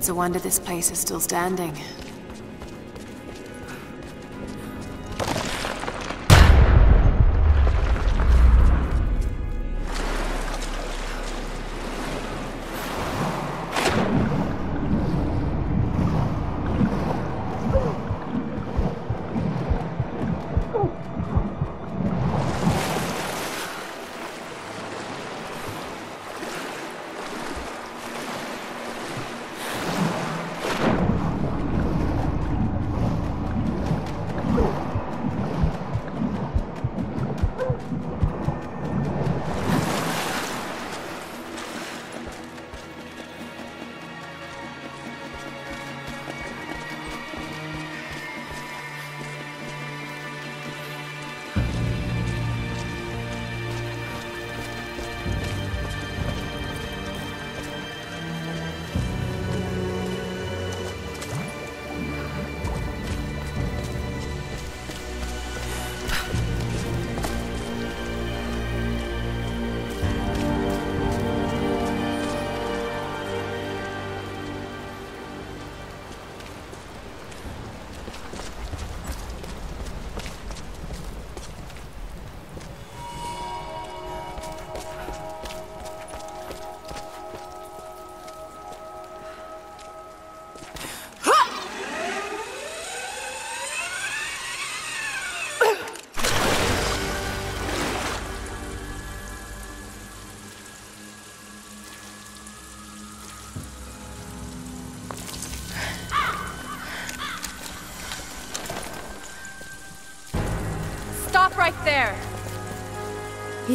It's a wonder this place is still standing.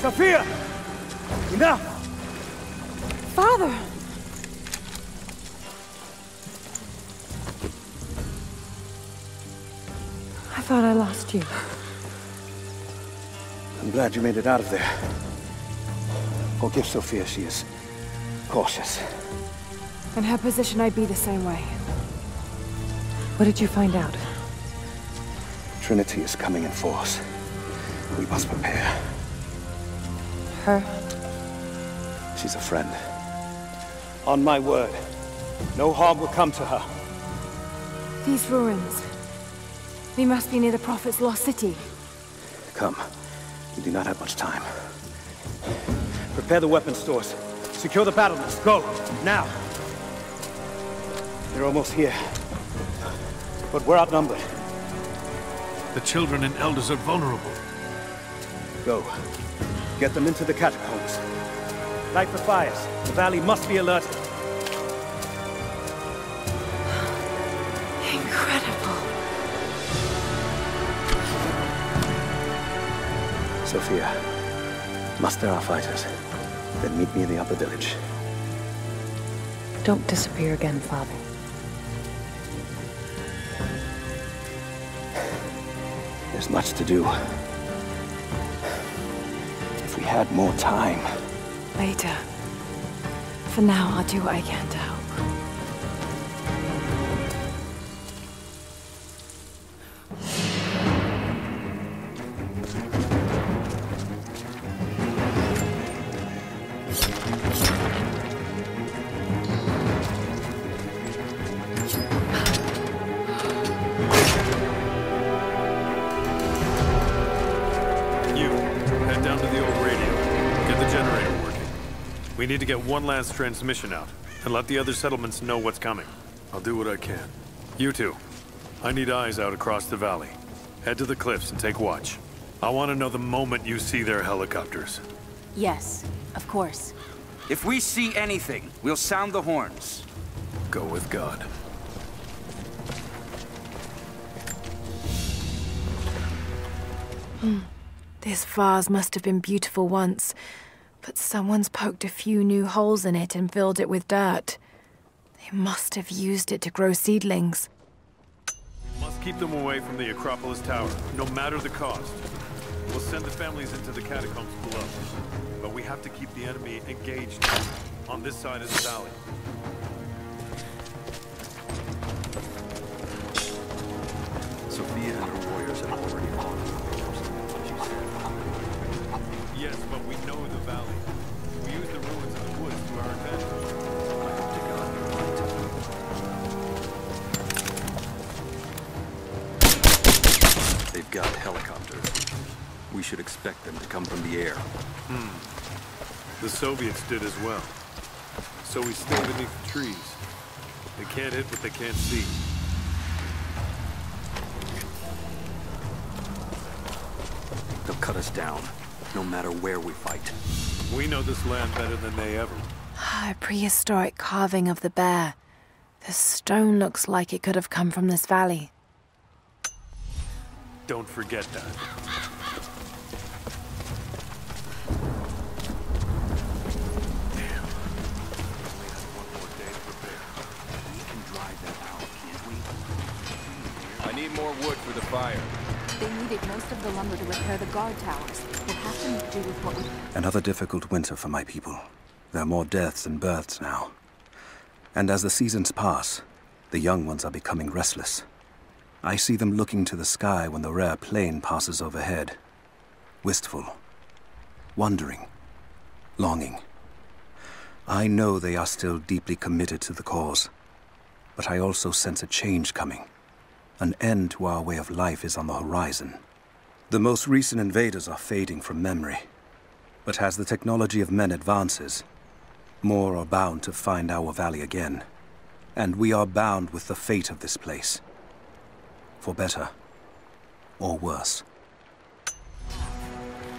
Sophia! Enough! Father! I thought I lost you. I'm glad you made it out of there. Forgive Sophia, she is cautious. In her position, I'd be the same way. What did you find out? Trinity is coming in force. We must prepare. Her? She's a friend. On my word, no harm will come to her. These ruins. We must be near the Prophet's lost city. Come. We do not have much time. Prepare the weapon stores. Secure the battlements. Go! Now! They're almost here. But we're outnumbered. The children and elders are vulnerable. Go. Get them into the catacombs. Light the fires. The valley must be alerted. Incredible. Sophia, muster our fighters. Then meet me in the upper village. Don't disappear again, Father. There's much to do. Had more time. Later. For now, I'll do what I can to We need to get one last transmission out, and let the other settlements know what's coming. I'll do what I can. You two, I need eyes out across the valley. Head to the cliffs and take watch. I want to know the moment you see their helicopters. Yes, of course. If we see anything, we'll sound the horns. Go with God. Hmm. This vase must have been beautiful once, but someone's poked a few new holes in it and filled it with dirt. They must have used it to grow seedlings. Must keep them away from the Acropolis Tower, no matter the cost. We'll send the families into the catacombs below. But we have to keep the enemy engaged on this side of the valley. Sophia and her warriors have already fought got helicopters. We should expect them to come from the air. Hmm. The Soviets did as well. So we stay beneath the trees. They can't hit what they can't see. They'll cut us down, no matter where we fight. We know this land better than they ever. Ah, a prehistoric carving of the bear. The stone looks like it could have come from this valley. Don't forget that. Damn. Only one more day to prepare. We can drive that out, can't we? I need more wood for the fire. They needed most of the lumber to repair the guard towers. We'll have to make do with what we... Another difficult winter for my people. There are more deaths than births now. And as the seasons pass, the young ones are becoming restless. I see them looking to the sky when the rare plane passes overhead. Wistful. Wondering. Longing. I know they are still deeply committed to the cause. But I also sense a change coming. An end to our way of life is on the horizon. The most recent invaders are fading from memory. But as the technology of men advances, more are bound to find our valley again. And we are bound with the fate of this place. For better or worse.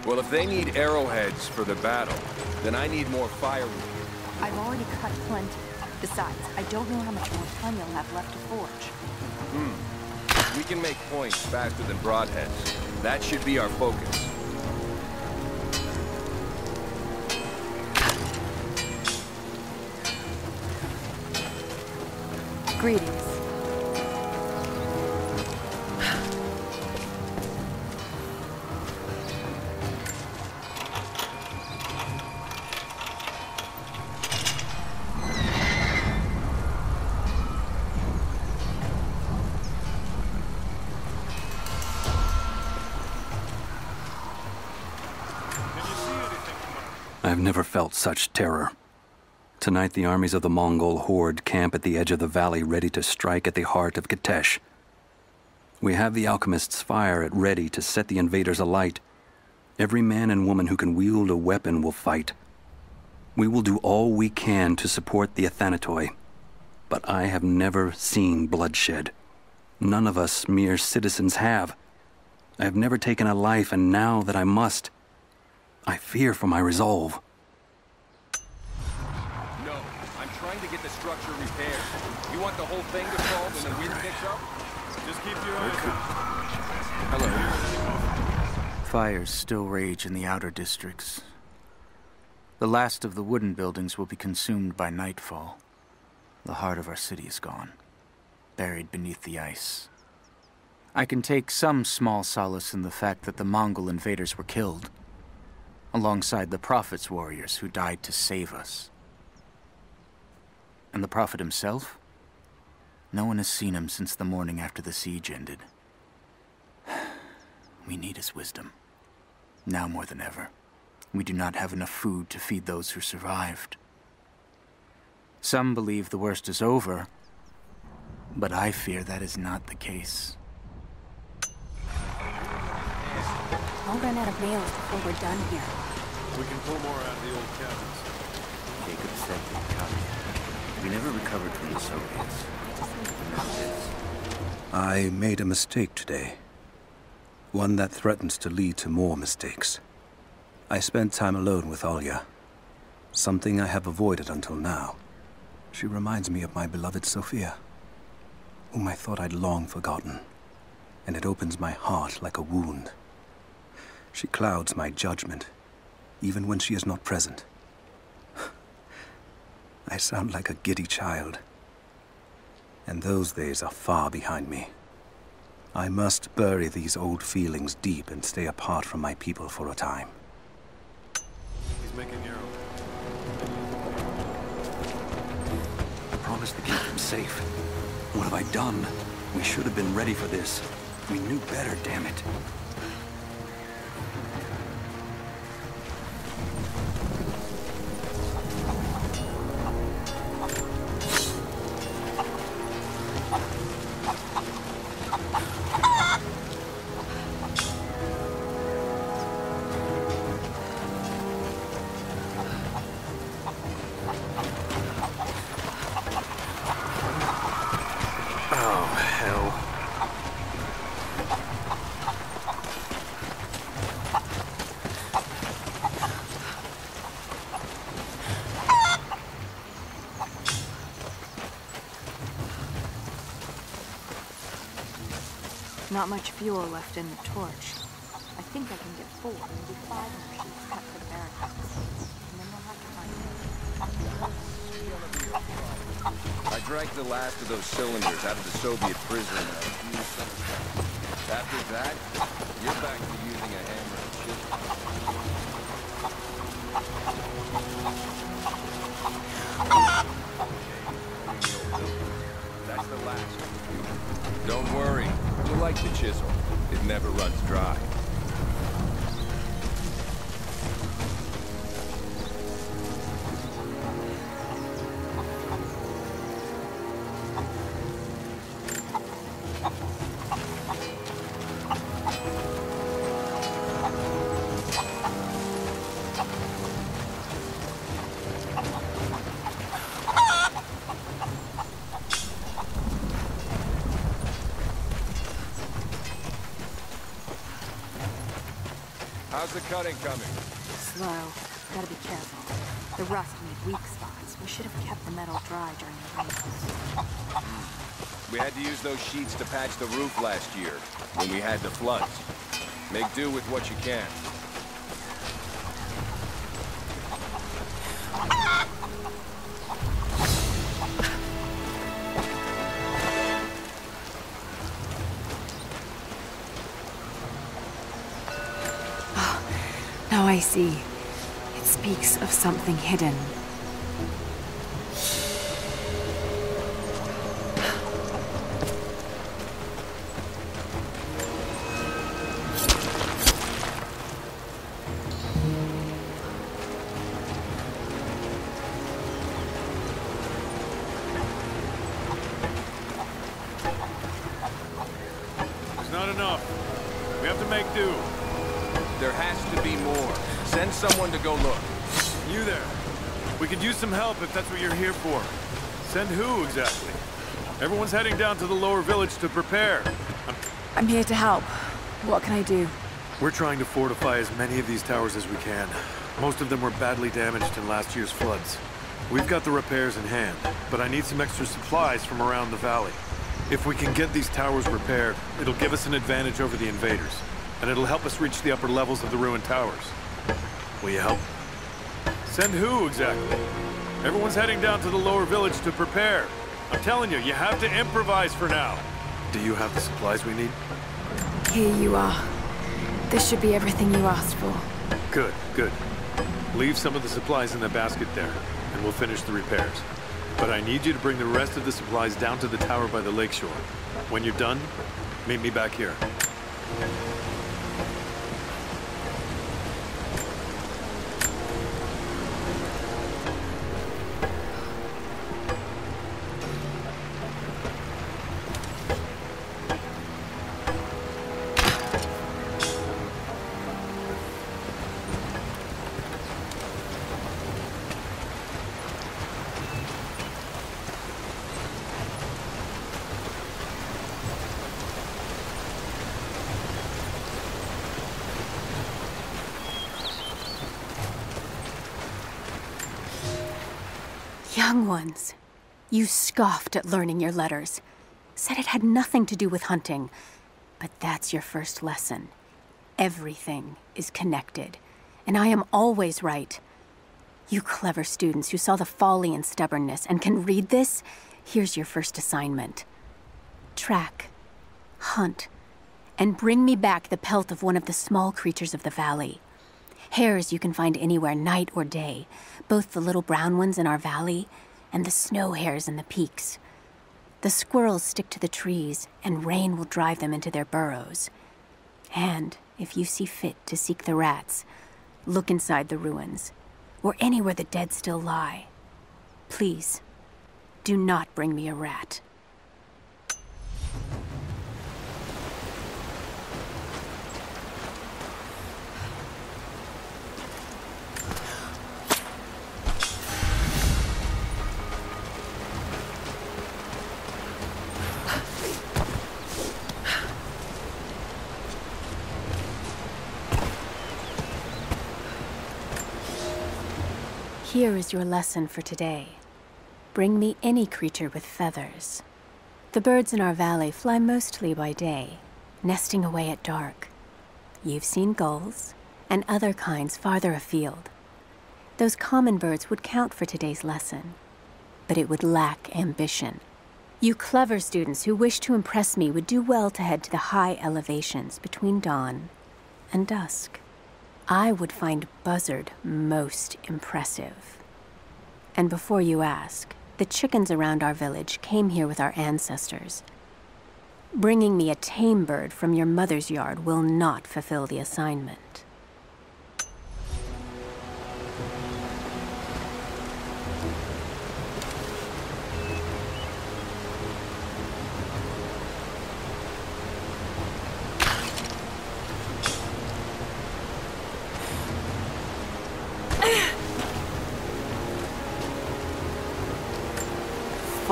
Well, if they need arrowheads for the battle, then I need more firewood. I've already cut plenty. Besides, I don't know how much more time you'll have left to forge. Hmm. We can make points faster than broadheads. That should be our focus. Greetings. Felt such terror. Tonight, the armies of the Mongol horde camp at the edge of the valley, ready to strike at the heart of Kitesh. We have the alchemist's fire at ready to set the invaders alight. Every man and woman who can wield a weapon will fight. We will do all we can to support the Athanatoi, but I have never seen bloodshed. None of us mere citizens have. I have never taken a life, and now that I must, I fear for my resolve. No, I'm trying to get the structure repaired. You want the whole thing to fall when the wind picks up? Just keep your eyes out. Hello. Fires still rage in the outer districts. The last of the wooden buildings will be consumed by nightfall. The heart of our city is gone, buried beneath the ice. I can take some small solace in the fact that the Mongol invaders were killed, alongside the Prophet's warriors who died to save us. And the Prophet himself? No one has seen him since the morning after the siege ended. We need his wisdom. Now more than ever. We do not have enough food to feed those who survived. Some believe the worst is over, but I fear that is not the case. I'll run out of nails before we're done here. We can pull more out of the old cabins. Jacob said we'd come. We never recovered from the Soviets. I made a mistake today. One that threatens to lead to more mistakes. I spent time alone with Olya. Something I have avoided until now. She reminds me of my beloved Sophia, whom I thought I'd long forgotten. And it opens my heart like a wound. She clouds my judgment, even when she is not present. I sound like a giddy child, and those days are far behind me. I must bury these old feelings deep and stay apart from my people for a time. He's making arrow. I promised to keep them safe. What have I done? We should have been ready for this. We knew better, damn it. Not much fuel left in the torch. I think I can get four, maybe five cut for the barricades. And then we'll have to find I dragged the last of those cylinders out of the Soviet prison. After that, you're back to using a hammer and chisel. How's the cutting coming? Slow. Gotta be careful. The rust made weak spots. We should have kept the metal dry during the rain. We had to use those sheets to patch the roof last year, when we had the floods. Make do with what you can. Now see. It speaks of something hidden. It's not enough. We have to make do. There has to be more. Send someone to go look. You there. We could use some help if that's what you're here for. Send who, exactly? Everyone's heading down to the lower village to prepare. I'm- I'm here to help. What can I do? We're trying to fortify as many of these towers as we can. Most of them were badly damaged in last year's floods. We've got the repairs in hand, but I need some extra supplies from around the valley. If we can get these towers repaired, it'll give us an advantage over the invaders, and it'll help us reach the upper levels of the ruined towers. Will you help? Send who, exactly? Everyone's heading down to the lower village to prepare. I'm telling you, you have to improvise for now. Do you have the supplies we need? Here you are. This should be everything you asked for. Good, good. Leave some of the supplies in the basket there, and we'll finish the repairs. But I need you to bring the rest of the supplies down to the tower by the lakeshore. When you're done, meet me back here. Ones, you scoffed at learning your letters. Said it had nothing to do with hunting. But that's your first lesson. Everything is connected. And I am always right. You clever students who saw the folly and stubbornness and can read this, Here's your first assignment track, hunt, and bring me back the pelt of one of the small creatures of the valley. Hares you can find anywhere, night or day, both the little brown ones in our valley and the snow hares in the peaks. The squirrels stick to the trees, and rain will drive them into their burrows. And if you see fit to seek the rats, look inside the ruins, or anywhere the dead still lie. Please, do not bring me a rat. Here is your lesson for today. Bring me any creature with feathers. The birds in our valley fly mostly by day, nesting away at dark. You've seen gulls and other kinds farther afield. Those common birds would count for today's lesson, but it would lack ambition. You clever students who wish to impress me would do well to head to the high elevations between dawn and dusk. I would find Buzzard most impressive. And before you ask, the chickens around our village came here with our ancestors. Bringing me a tame bird from your mother's yard will not fulfill the assignment.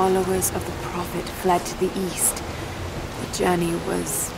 Followers of the Prophet fled to the east. The journey was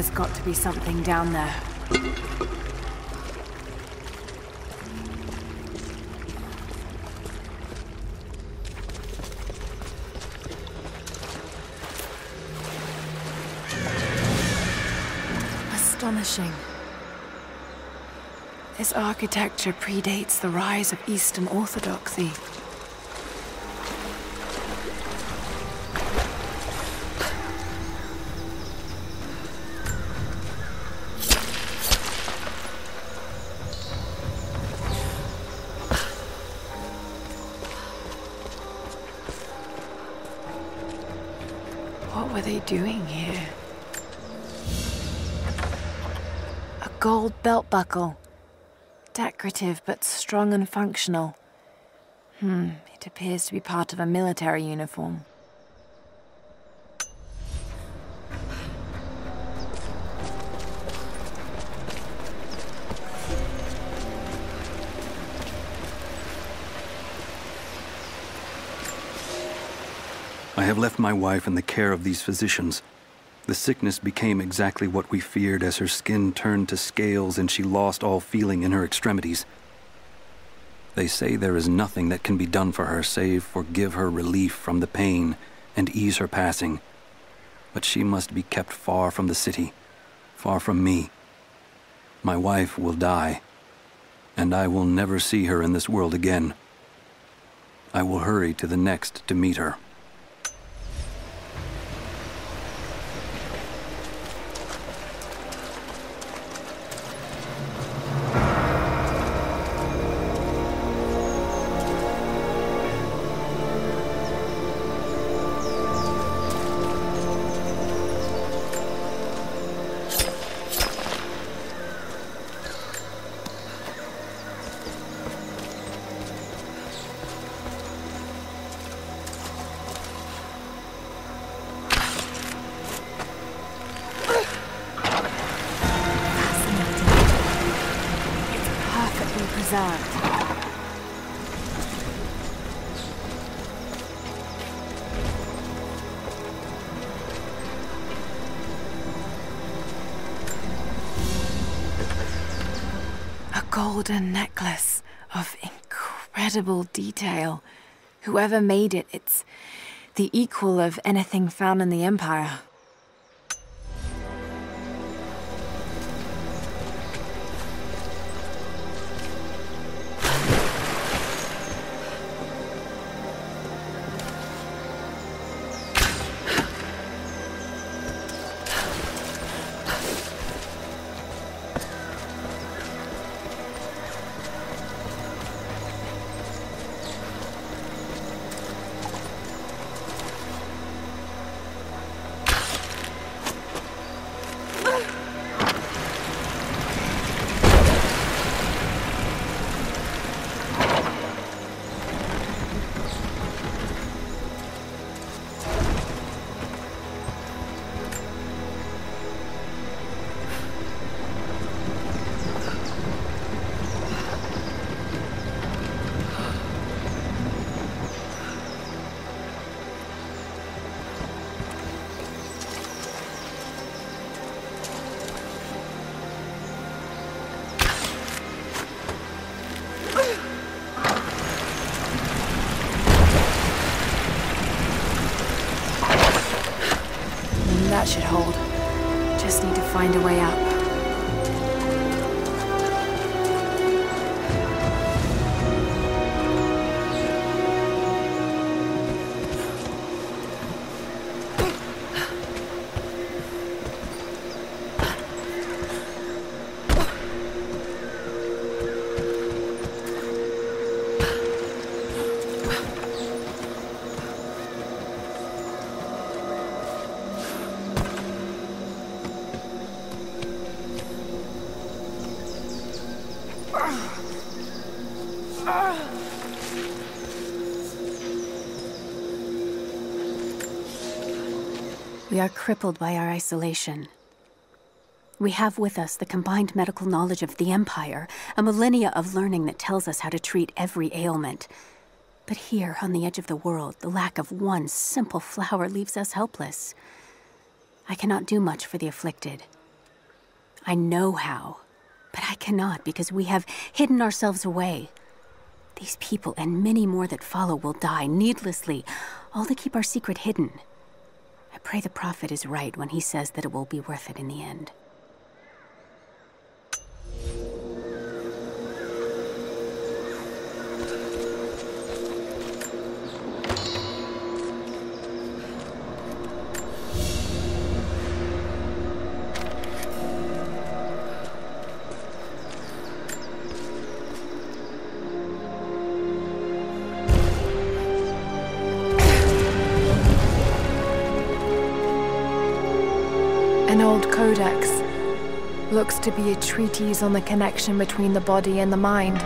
There's got to be something down there. Astonishing. This architecture predates the rise of Eastern Orthodoxy. Buckle. Decorative but strong and functional. Hmm, it appears to be part of a military uniform. I have left my wife in the care of these physicians. The sickness became exactly what we feared as her skin turned to scales and she lost all feeling in her extremities. They say there is nothing that can be done for her save for give her relief from the pain and ease her passing. But she must be kept far from the city, far from me. My wife will die, and I will never see her in this world again. I will hurry to the next to meet her. Incredible detail. Whoever made it, it's the equal of anything found in the Empire. We are crippled by our isolation. We have with us the combined medical knowledge of the Empire, a millennia of learning that tells us how to treat every ailment. But here, on the edge of the world, the lack of one simple flower leaves us helpless. I cannot do much for the afflicted, I know how. But I cannot because we have hidden ourselves away. These people and many more that follow will die needlessly, all to keep our secret hidden. I pray the Prophet is right when he says that it will be worth it in the end. An old codex. Looks to be a treatise on the connection between the body and the mind.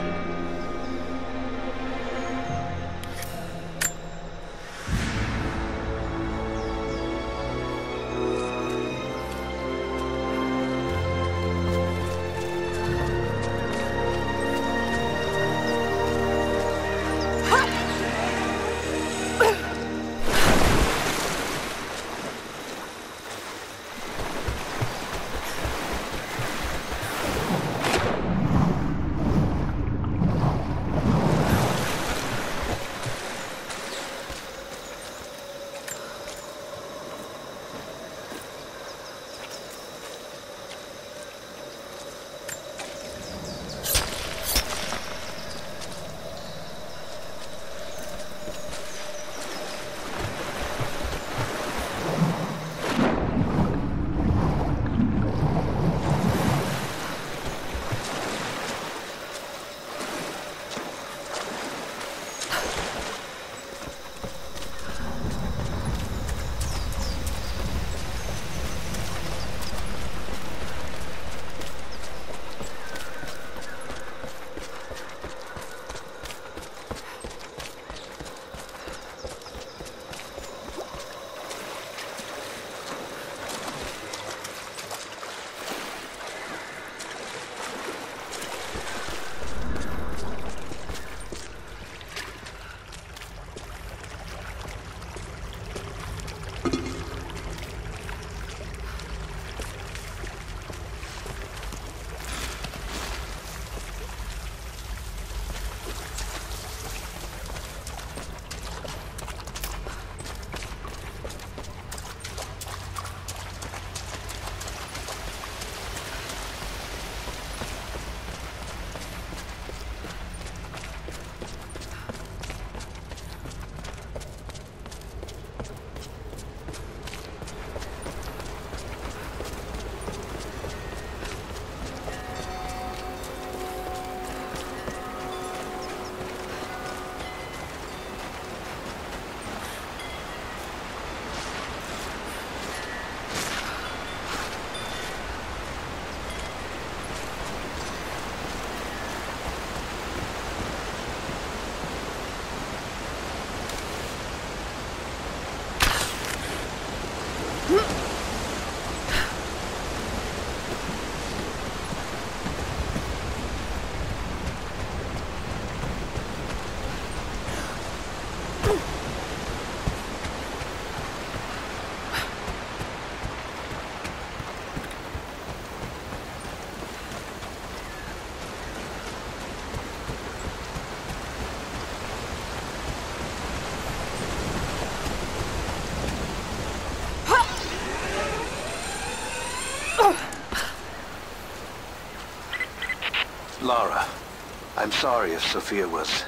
Sorry if Sophia was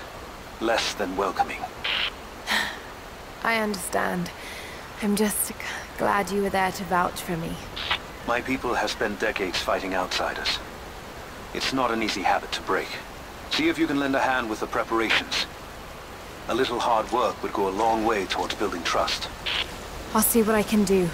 less than welcoming. I understand. I'm just glad you were there to vouch for me. My people have spent decades fighting outsiders. It's not an easy habit to break. See if you can lend a hand with the preparations. A little hard work would go a long way towards building trust. I'll see what I can do.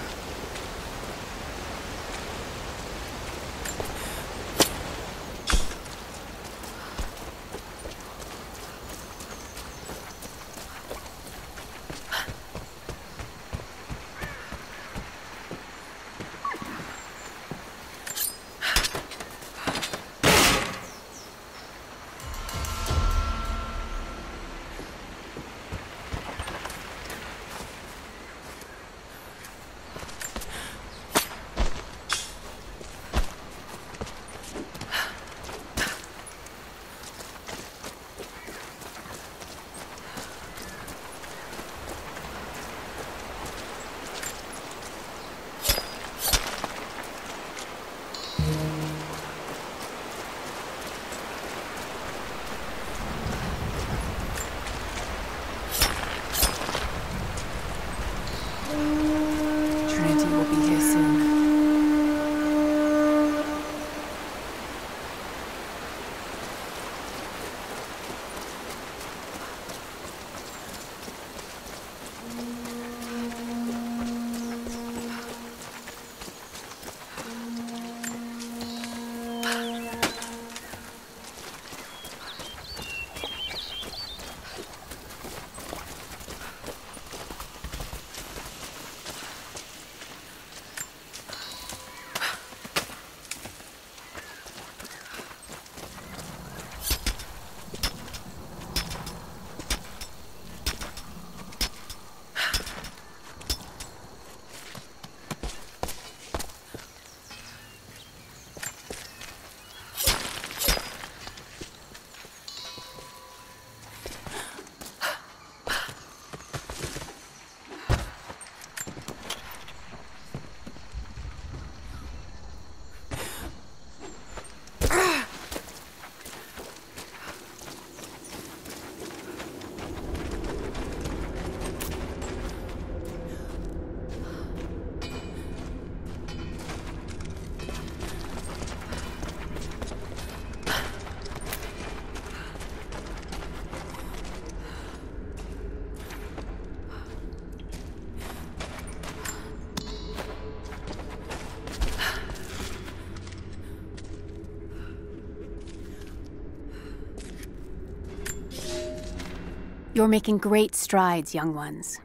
You're making great strides, young ones.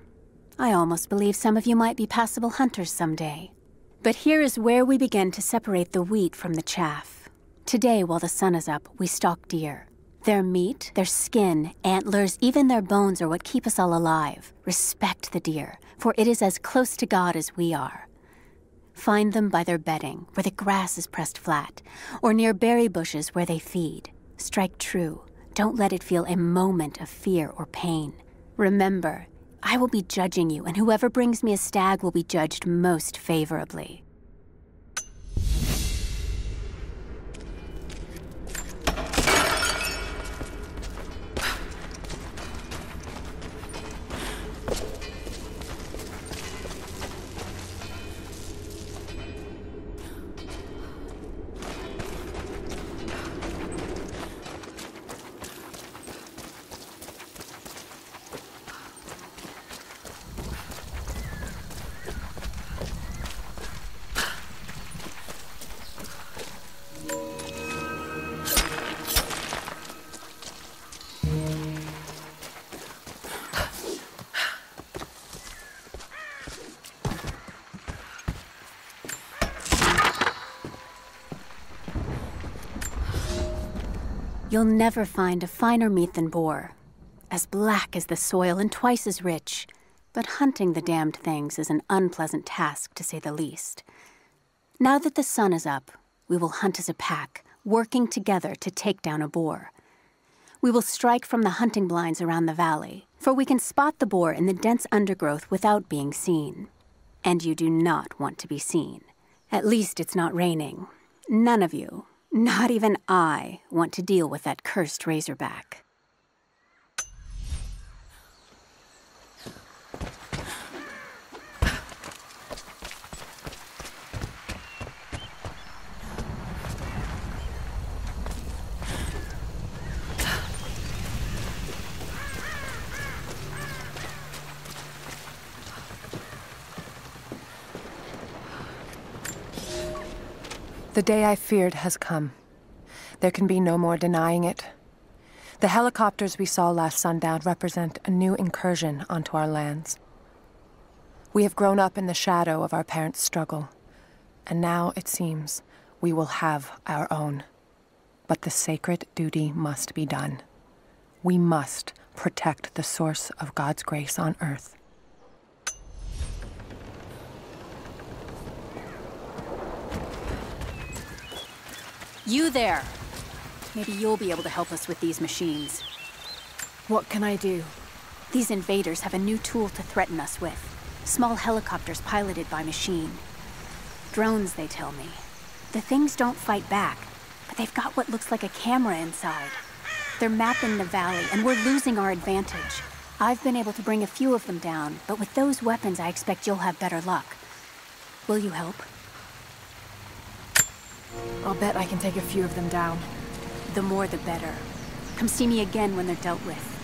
I almost believe some of you might be passable hunters someday. But here is where we begin to separate the wheat from the chaff. Today, while the sun is up, we stalk deer. Their meat, their skin, antlers, even their bones are what keep us all alive. Respect the deer, for it is as close to God as we are. Find them by their bedding, where the grass is pressed flat, or near berry bushes where they feed. Strike true. Don't let it feel a moment of fear or pain. Remember, I will be judging you, and whoever brings me a stag will be judged most favorably. You'll never find a finer meat than boar. As black as the soil and twice as rich. But hunting the damned things is an unpleasant task, to say the least. Now that the sun is up, we will hunt as a pack, working together to take down a boar. We will strike from the hunting blinds around the valley, for we can spot the boar in the dense undergrowth without being seen. And you do not want to be seen. At least it's not raining. None of you, not even I want to deal with that cursed razorback. The day I feared has come. There can be no more denying it. The helicopters we saw last sundown represent a new incursion onto our lands. We have grown up in the shadow of our parents' struggle, and now it seems we will have our own. But the sacred duty must be done. We must protect the source of God's grace on earth. You there! Maybe you'll be able to help us with these machines. What can I do? These invaders have a new tool to threaten us with. Small helicopters piloted by machine. Drones, they tell me. The things don't fight back, but they've got what looks like a camera inside. They're mapping the valley, and we're losing our advantage. I've been able to bring a few of them down, but with those weapons, I expect you'll have better luck. Will you help? I'll bet I can take a few of them down. The more the better. Come see me again when they're dealt with.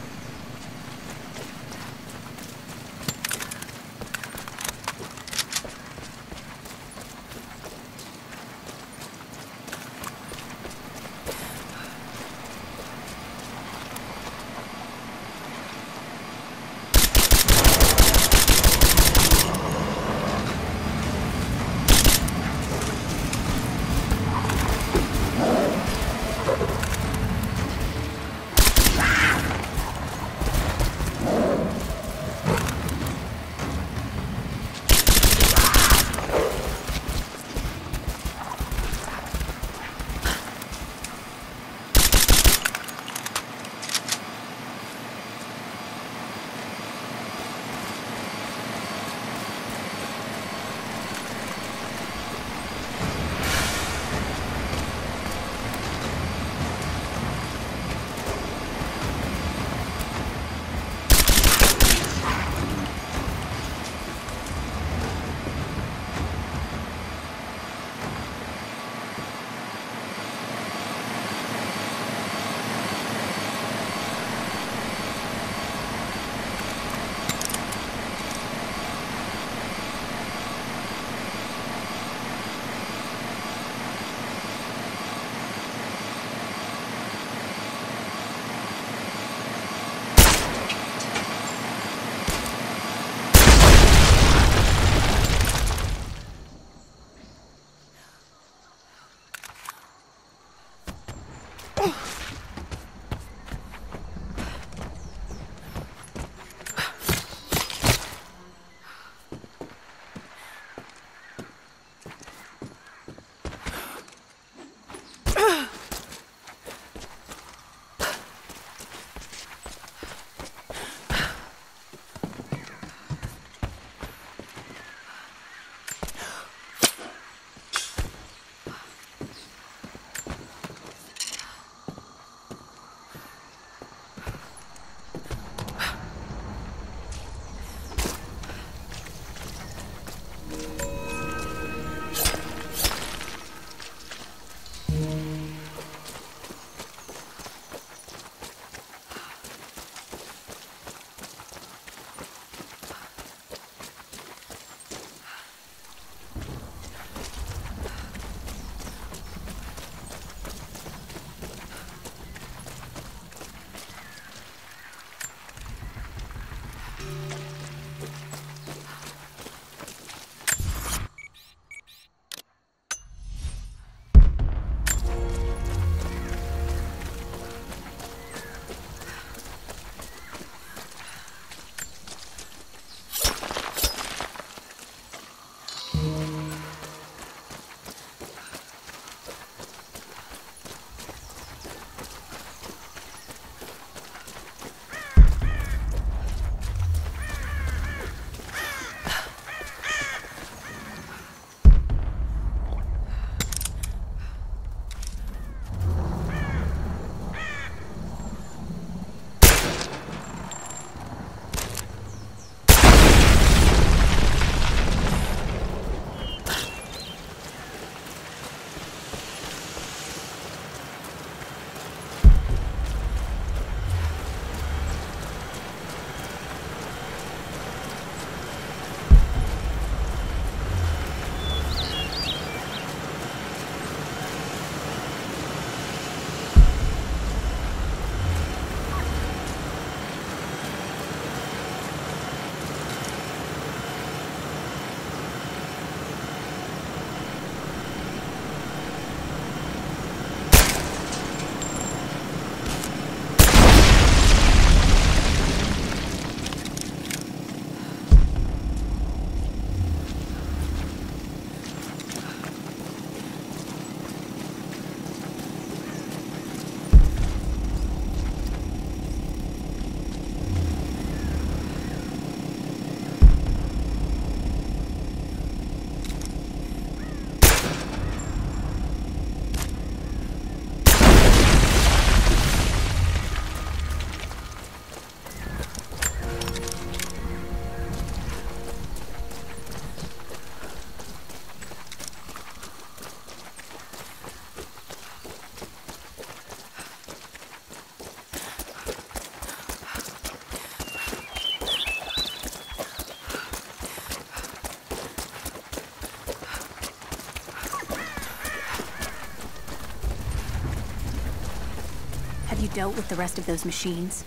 Dealt with the rest of those machines?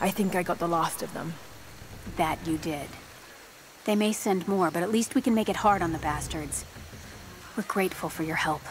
I think I got the last of them. That you did. They may send more, but at least we can make it hard on the bastards. We're grateful for your help.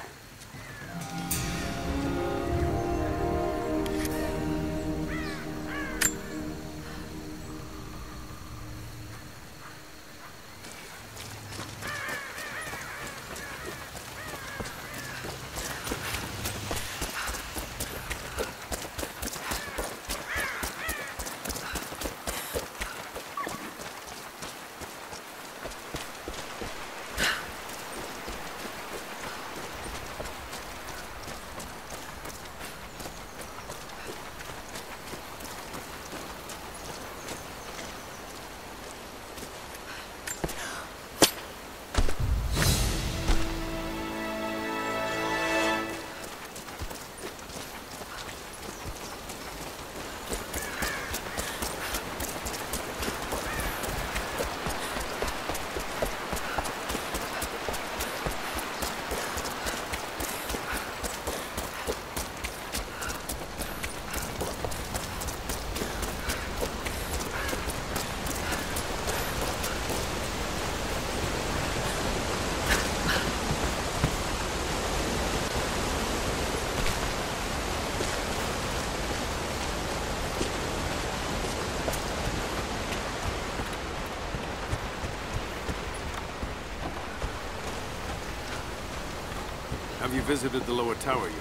Visited the lower tower yet?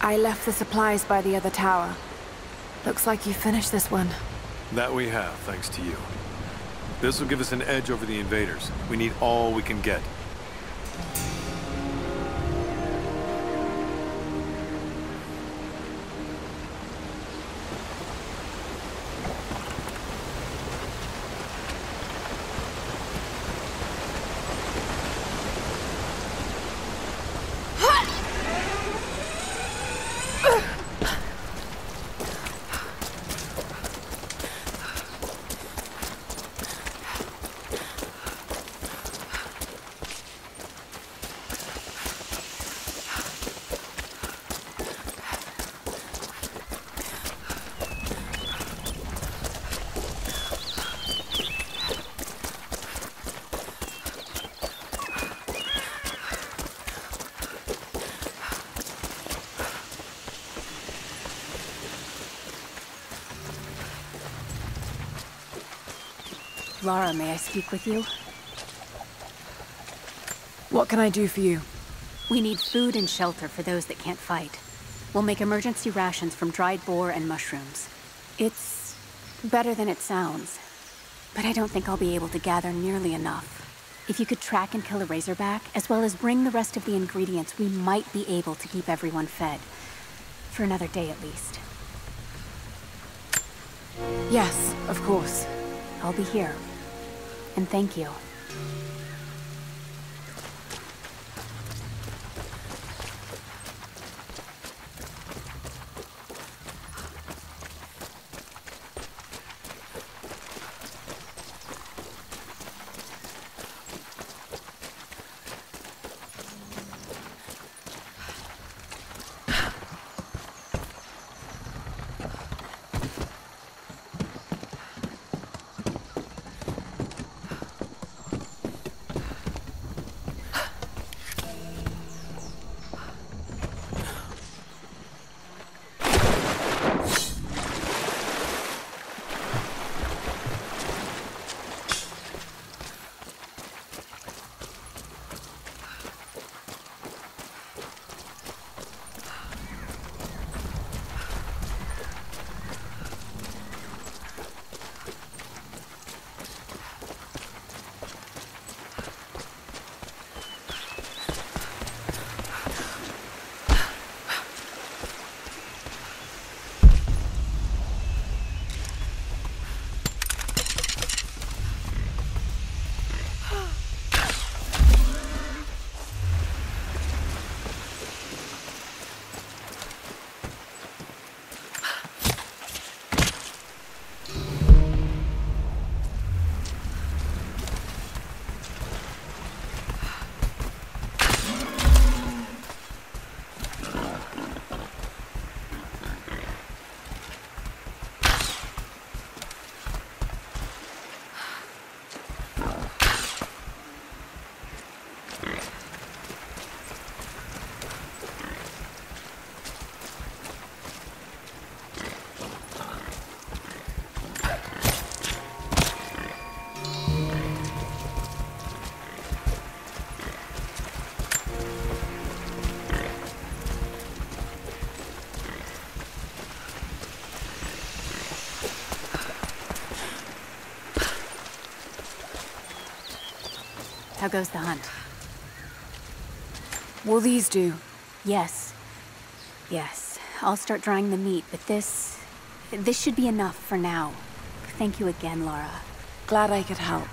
I left the supplies by the other tower. Looks like you finished this one. That we have, thanks to you. This will give us an edge over the invaders. We need all we can get. Ugh! Lara, may I speak with you? What can I do for you? We need food and shelter for those that can't fight. We'll make emergency rations from dried boar and mushrooms. It's better than it sounds, but I don't think I'll be able to gather nearly enough. If you could track and kill a razorback, as well as bring the rest of the ingredients, we might be able to keep everyone fed. For another day at least. Yes, of course. I'll be here. And thank you. Goes the hunt? Will these do? Yes. Yes. I'll start drying the meat, but this... This should be enough for now. Thank you again, Lara. Glad I could help.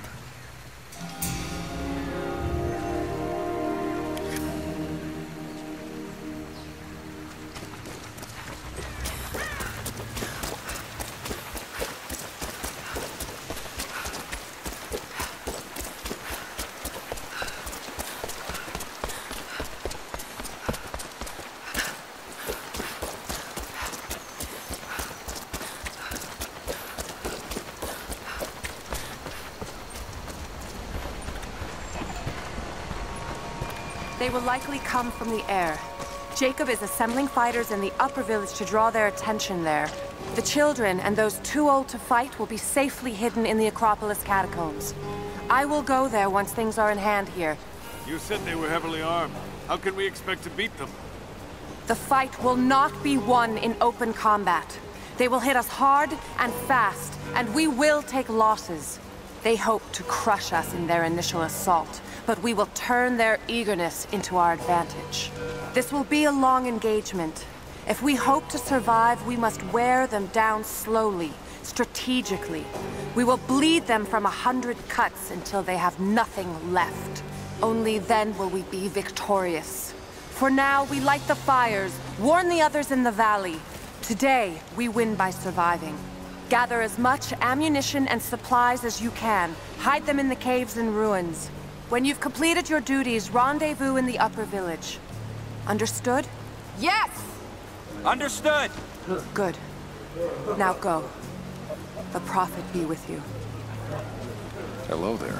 Will likely come from the air. Jacob is assembling fighters in the upper village to draw their attention there. The children and those too old to fight will be safely hidden in the Acropolis catacombs. I will go there once things are in hand here. You said they were heavily armed. How can we expect to beat them? The fight will not be won in open combat. They will hit us hard and fast, and we will take losses. They hope to crush us in their initial assault, but we will turn their eagerness into our advantage. This will be a long engagement. If we hope to survive, we must wear them down slowly, strategically. We will bleed them from a hundred cuts until they have nothing left. Only then will we be victorious. For now, we light the fires, warn the others in the valley. Today, we win by surviving. Gather as much ammunition and supplies as you can. Hide them in the caves and ruins. When you've completed your duties, rendezvous in the upper village. Understood? Yes! Understood! Good. Now go. The Prophet be with you. Hello there.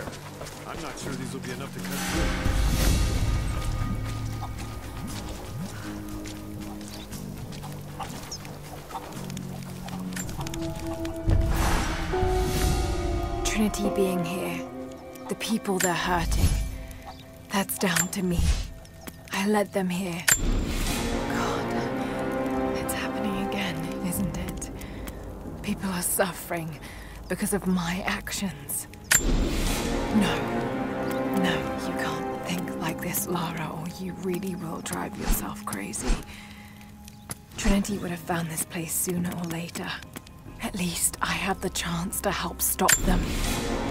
Wear. I'm not sure these will be enough to cut through. Trinity being here, the people they're hurting, that's down to me. I led them here. God, it's happening again, isn't it? People are suffering because of my actions. No, no, you can't think like this, Lara, or you really will drive yourself crazy. Trinity would have found this place sooner or later. At least I have the chance to help stop them.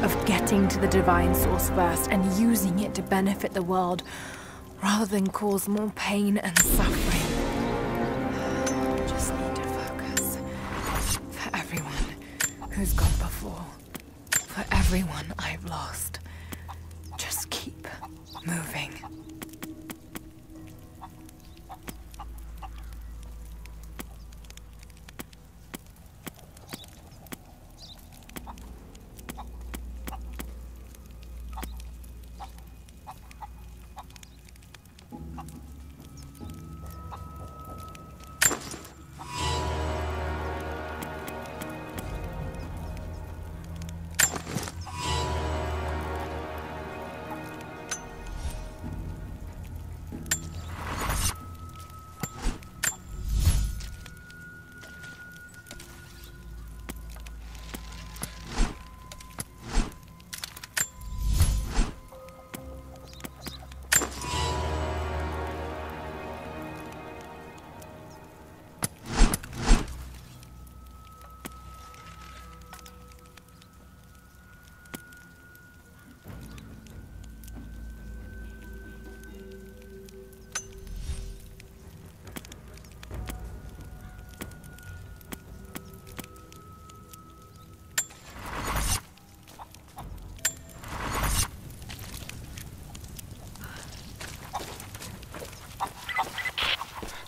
Of getting to the Divine Source first and using it to benefit the world, rather than cause more pain and suffering. Just need to focus. For everyone who's gone before. For everyone I've lost.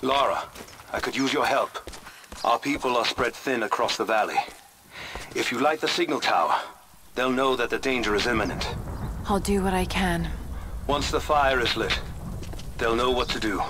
Lara, I could use your help. Our people are spread thin across the valley. If you light the signal tower, they'll know that the danger is imminent. I'll do what I can. Once the fire is lit, they'll know what to do.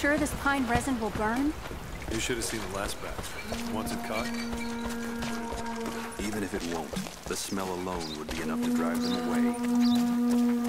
Sure this pine resin will burn? You should have seen the last batch. Once it caught, Even if it won't, the smell alone would be enough to drive them away.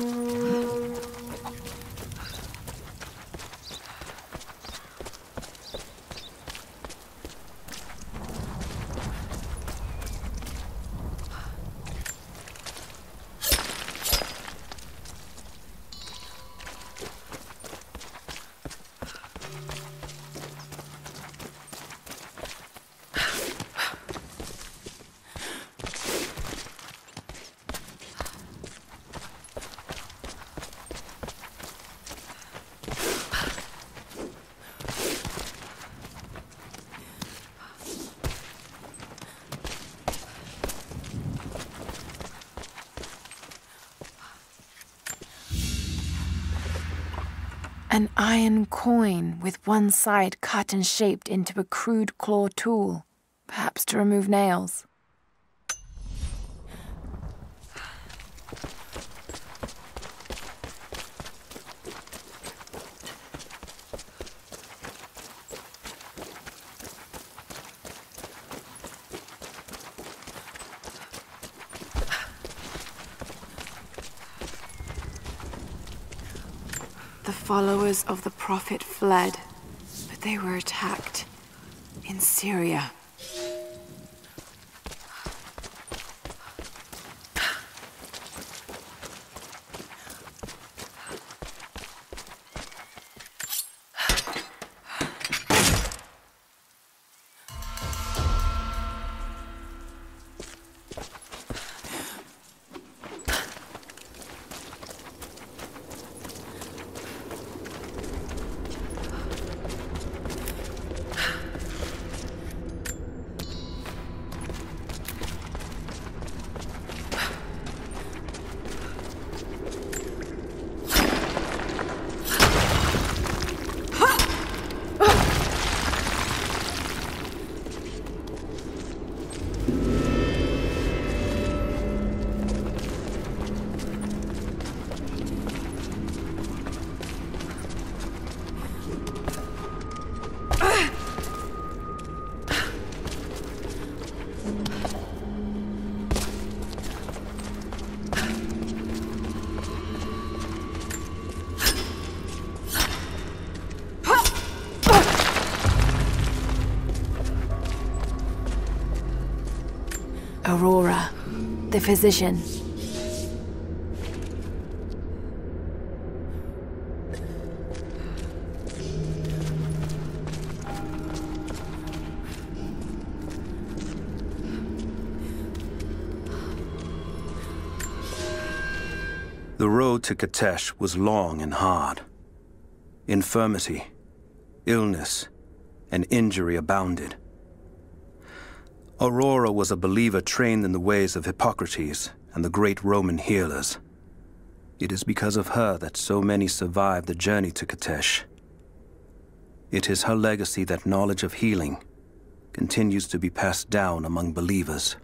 An iron coin with one side cut and shaped into a crude claw tool, perhaps to remove nails. The followers of the Prophet fled, but they were attacked in Syria. Physician. The road to Kitezh was long and hard. Infirmity, illness, and injury abounded. Aurora was a believer trained in the ways of Hippocrates and the great Roman healers. It is because of her that so many survived the journey to Kitezh. It is her legacy that knowledge of healing continues to be passed down among believers.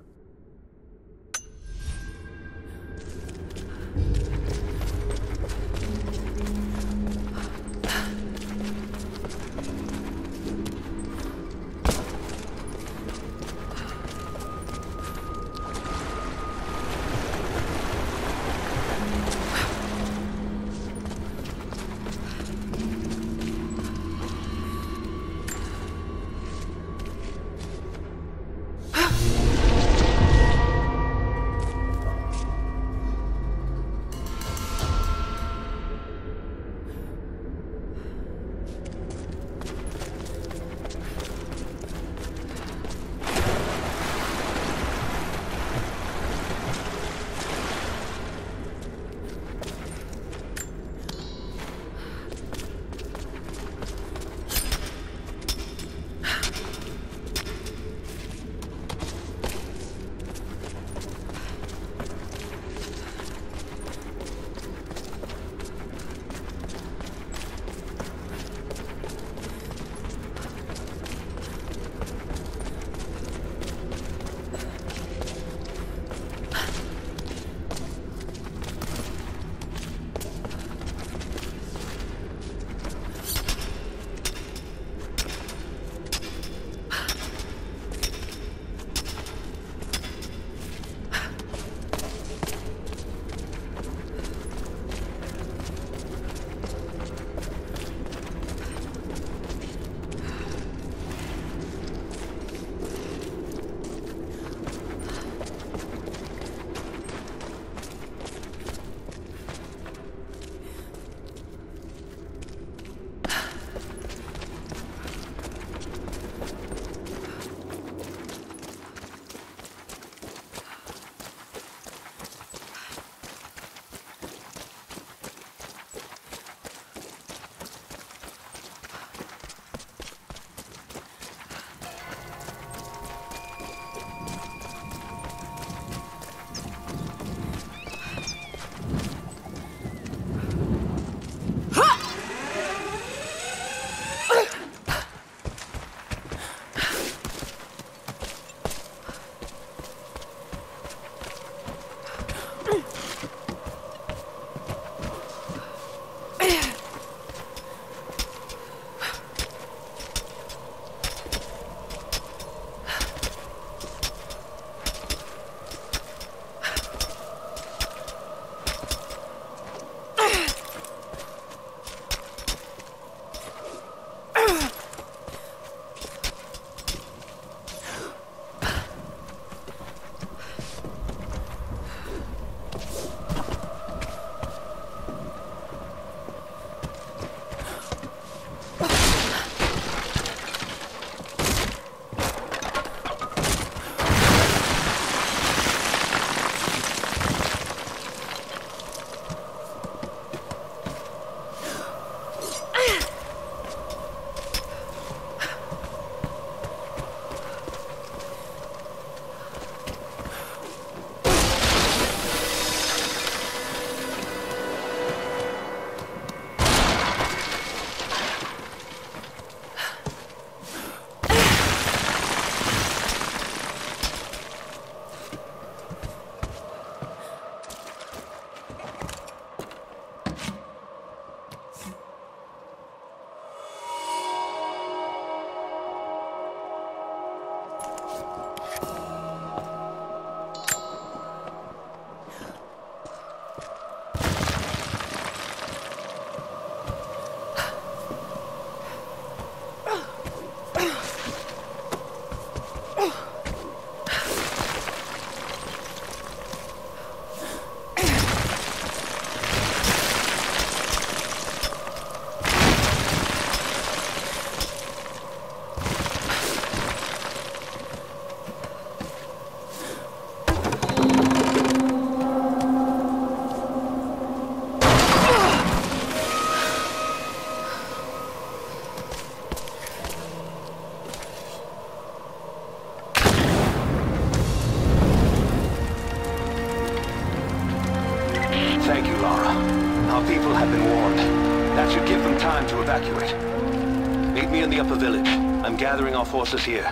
time to evacuate. Meet me in the upper village. I'm gathering our forces here.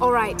All right.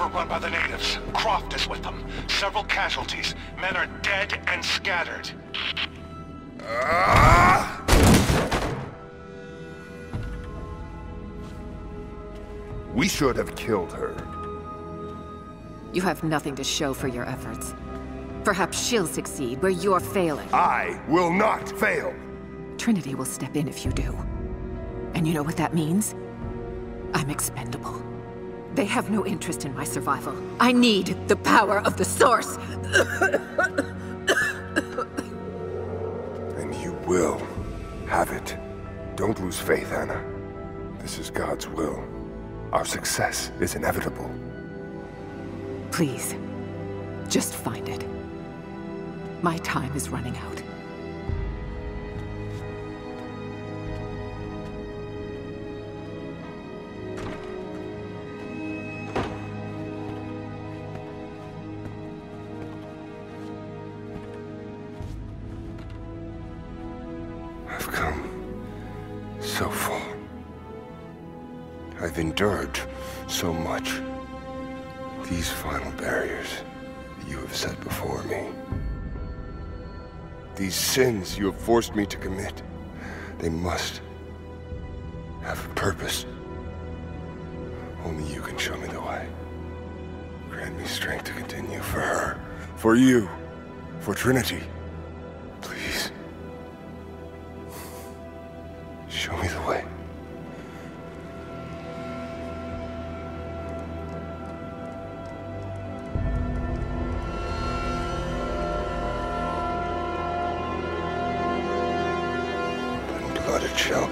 Overrun by the natives. Croft is with them. Several casualties. Men are dead and scattered. Ah! We should have killed her. You have nothing to show for your efforts. Perhaps she'll succeed where you're failing. I will not fail. Trinity will step in if you do. And you know what that means? I'm expendable. They have no interest in my survival. I need the power of the Source! And you will Have it. Don't lose faith, Ana. This is God's will. Our success is inevitable. Please, just find it. My time is running out. Sins you have forced me to commit. They must have a purpose. Only you can show me the way. Grant me strength to continue for her, for you, for Trinity. Please. Show me the way. And